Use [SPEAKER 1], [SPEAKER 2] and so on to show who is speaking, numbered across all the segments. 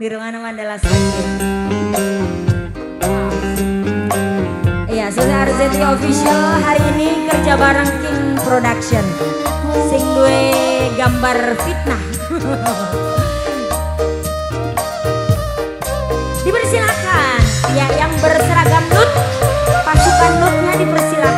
[SPEAKER 1] Nirwana Mandala Iya, sudah RZT official hari ini kerja bareng King Production. Sing duwe gambar fitnah. Dipersilakan ya yang berseragam nut, pasukan nutnya dipersilakan.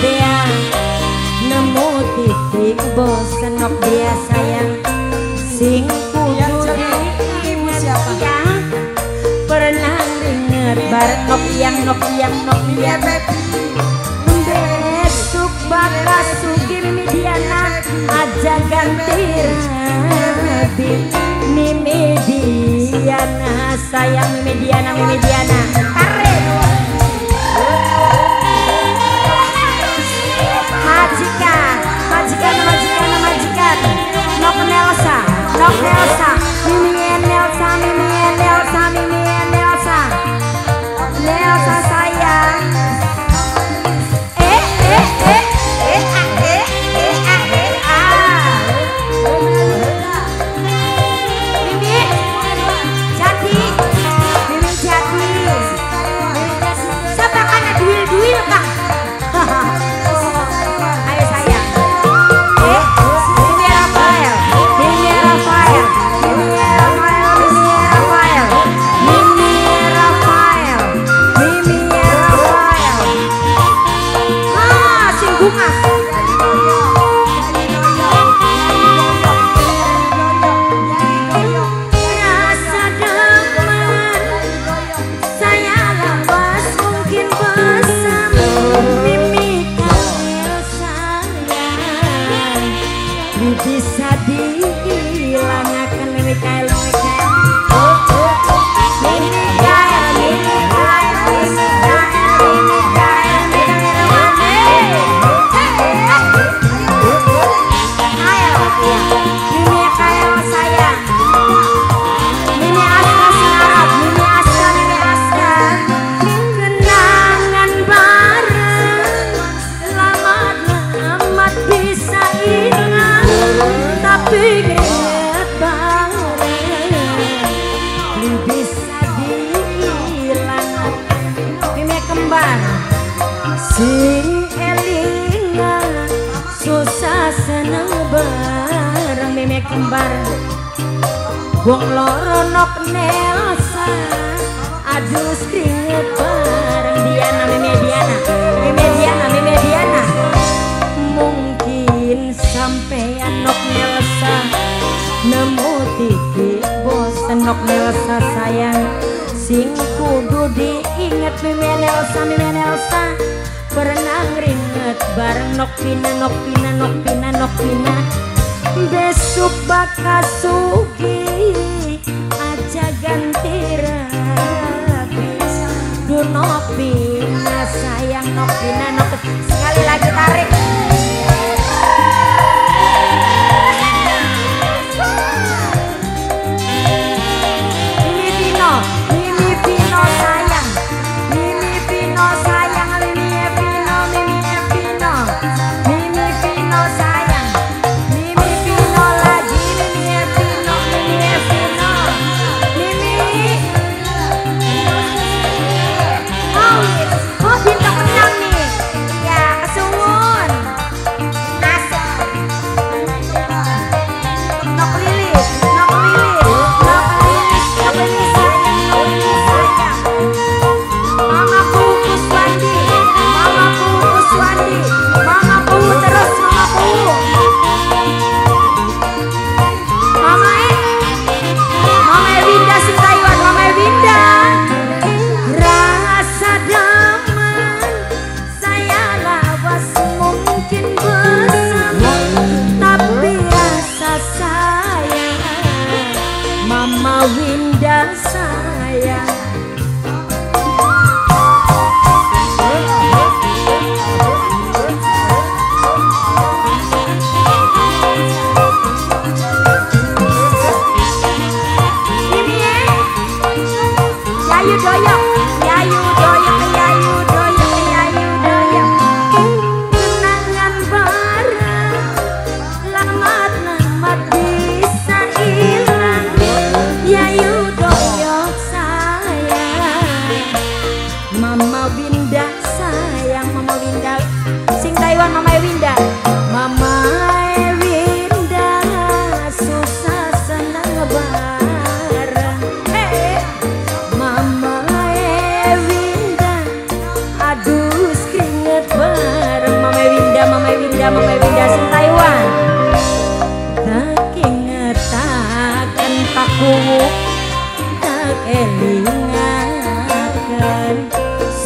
[SPEAKER 1] dia. Nemu titik bosan nok dia sayang. Sing kudu ibu siapa? ya pernah denger bar nok yang nok yang nok dia besok bakal sugim mediana aja ganti rabi Mimi Diana sayang Mimi Diana Mimi Diana. Nelsa, Mimi and Nelsa, Mimi and Nelsa, Mimi and Nelsa. Nelsa. Wong loro nok nelsa aduh keringet bareng Diana meme Diana. Meme Diana meme Diana. Mungkin sampean nok nelsa nemu titik bosan nok nelsa sayang. Sing kudu diinget meme nelsa meme nelsa pernah ringet bareng nok pina nok pina nok pina nok pina besok bakal sugi aja ganti rapi du nok pina sayang nok pina nok sekali lagi tarik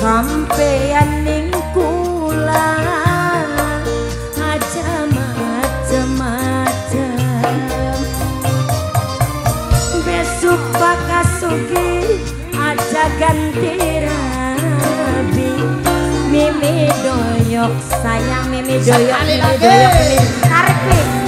[SPEAKER 1] sampeyan ning kula aja macem-macem besok bakal sugi aja ganti rabi. Mimi doyok sayang mimi doyok mimi doyok mimi. Tarik nih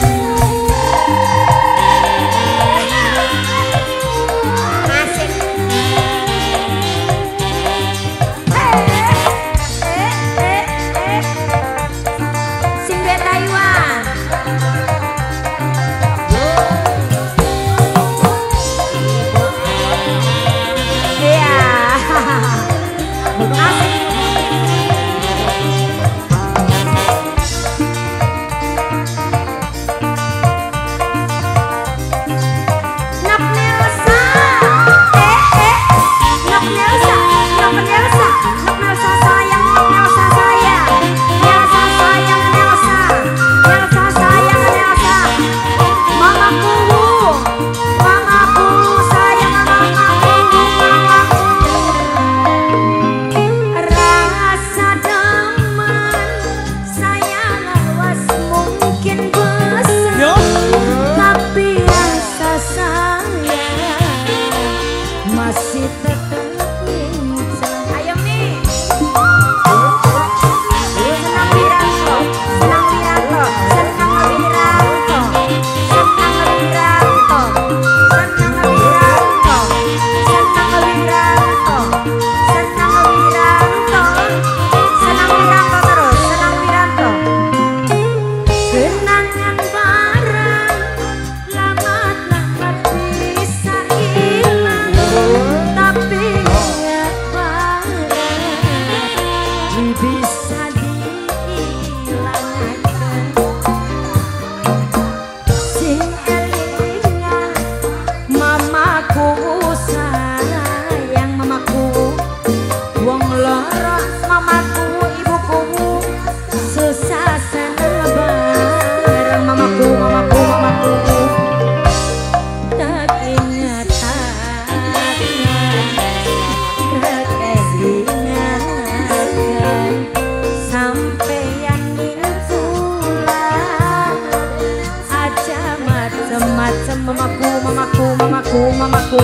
[SPEAKER 1] mamaku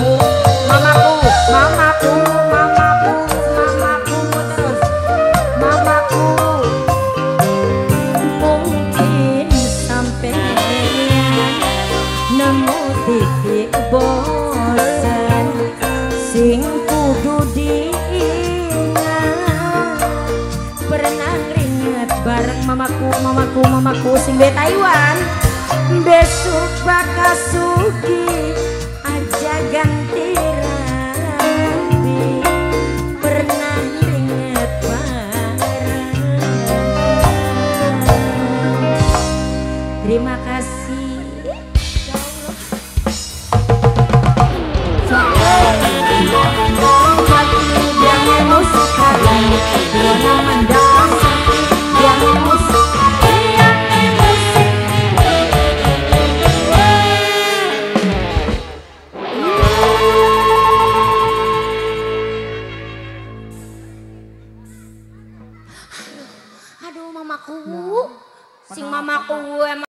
[SPEAKER 1] mamaku mamaku mamaku mamaku terus mamaku. Mungkin sampai nemu titik bosan. Sing kudu diingat. Pernah ringet bareng mamaku mamaku mamaku sing be Taiwan besok bakal sugi wajah ganti.